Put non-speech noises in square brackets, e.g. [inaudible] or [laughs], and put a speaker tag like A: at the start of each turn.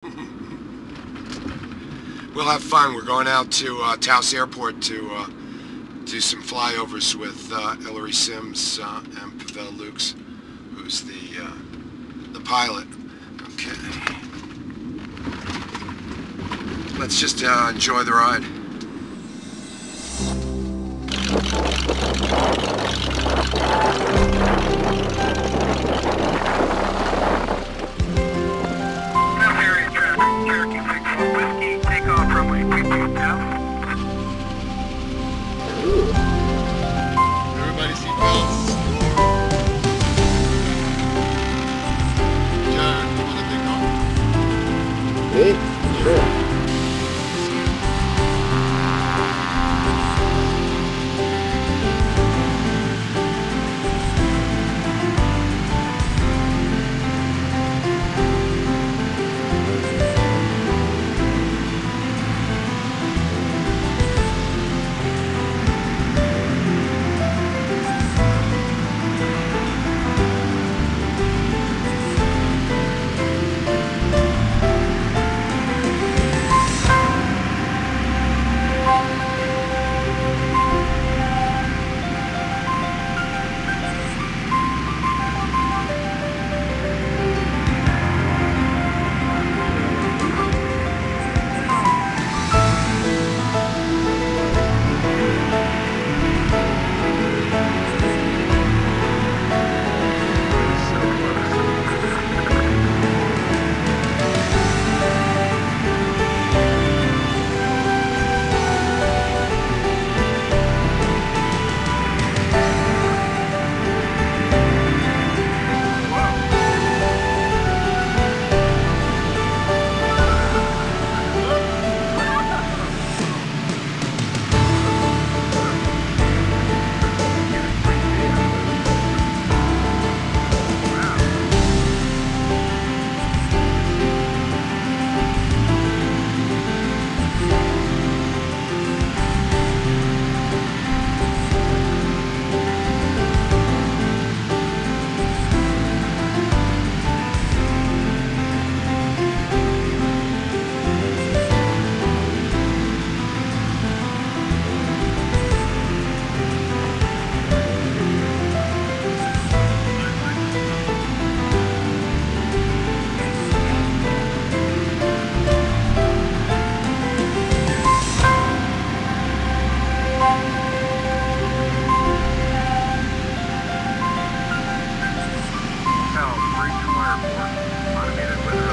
A: [laughs] we'll have fun. We're going out to uh, Taos Airport to uh, do some flyovers with uh, Ellary Simms uh, and Pavel Lukes, who's the uh, the pilot. Okay. Let's just uh, enjoy the ride.
B: Airport, automated weather